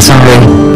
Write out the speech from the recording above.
sorry.